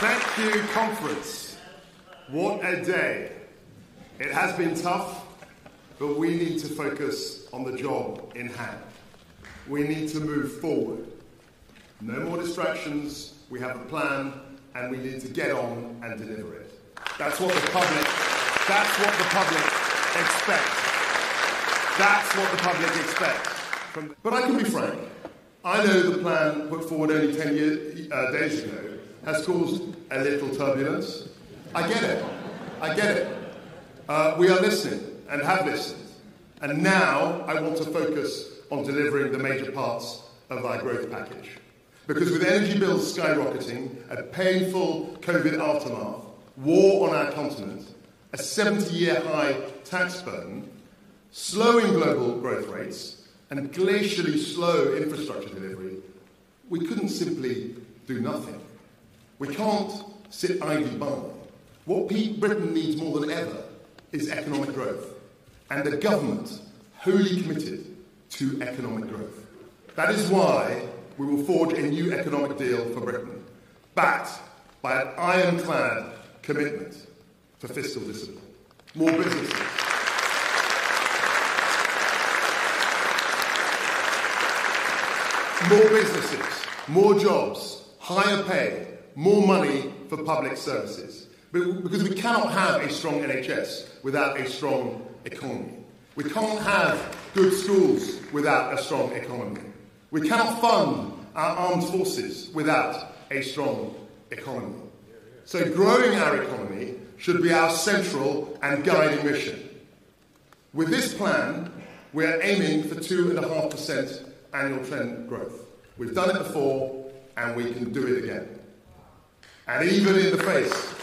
Thank you, conference. What a day. It has been tough, but we need to focus on the job in hand. We need to move forward. No more distractions. We have a plan, and we need to get on and deliver it. That's what the public. That's what the public expects. That's what the public expects. But I can be frank. I know the plan put forward only 10 year, uh, days ago has caused a little turbulence. I get it. I get it. Uh, we are listening and have listened. And now I want to focus on delivering the major parts of our growth package. Because with energy bills skyrocketing, a painful COVID aftermath, war on our continent, a 70 year high tax burden, slowing global growth rates, and glacially slow infrastructure delivery, we couldn't simply do nothing. We can't sit idly by. What Britain needs more than ever is economic growth, and a government wholly committed to economic growth. That is why we will forge a new economic deal for Britain, backed by an ironclad commitment to fiscal discipline. More businesses. More businesses, more jobs, higher pay, more money for public services. Because we cannot have a strong NHS without a strong economy. We can't have good schools without a strong economy. We cannot fund our armed forces without a strong economy. So, growing our economy should be our central and guiding mission. With this plan, we are aiming for 2.5% annual trend growth. We've done it before, and we can do it again. And even in the face